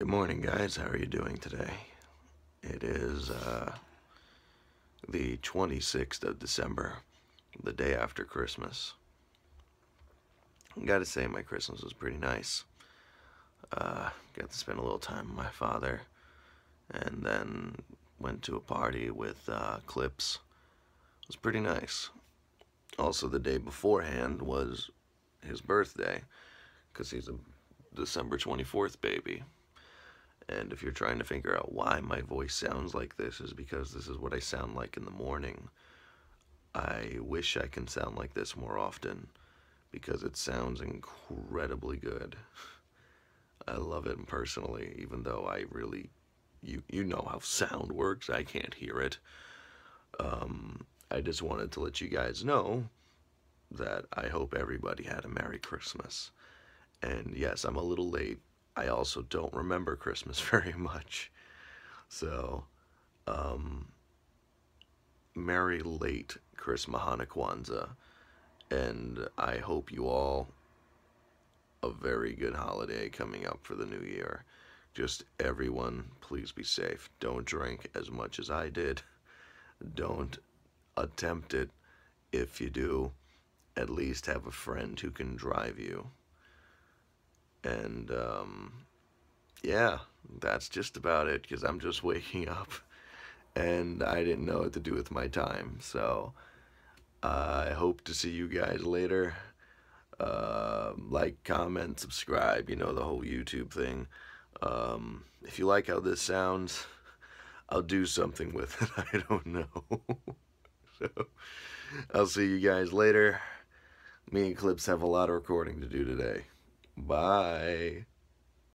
Good morning, guys. How are you doing today? It is uh, the 26th of December, the day after Christmas. I gotta say, my Christmas was pretty nice. Uh, got to spend a little time with my father, and then went to a party with uh, Clips. It was pretty nice. Also, the day beforehand was his birthday, because he's a December 24th baby. And if you're trying to figure out why my voice sounds like this, is because this is what I sound like in the morning. I wish I can sound like this more often because it sounds incredibly good. I love it personally, even though I really, you you know how sound works. I can't hear it. Um, I just wanted to let you guys know that I hope everybody had a Merry Christmas. And yes, I'm a little late I also don't remember Christmas very much. So, um, Merry late Chris Mahana Kwanzaa, and I hope you all a very good holiday coming up for the new year. Just everyone, please be safe. Don't drink as much as I did. Don't attempt it. If you do, at least have a friend who can drive you and um, yeah, that's just about it because I'm just waking up and I didn't know what to do with my time. So uh, I hope to see you guys later. Uh, like, comment, subscribe, you know, the whole YouTube thing. Um, if you like how this sounds, I'll do something with it. I don't know. so I'll see you guys later. Me and Clips have a lot of recording to do today. Bye.